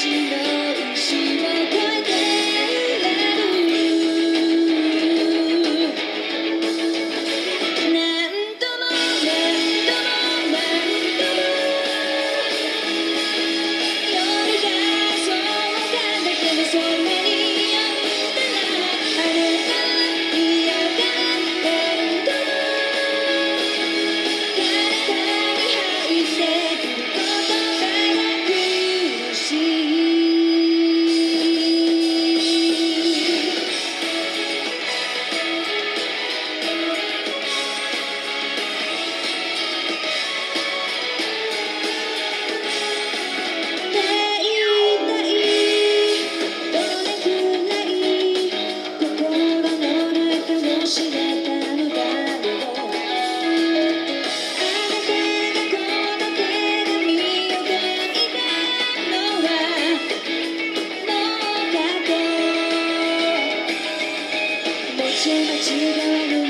私の18番の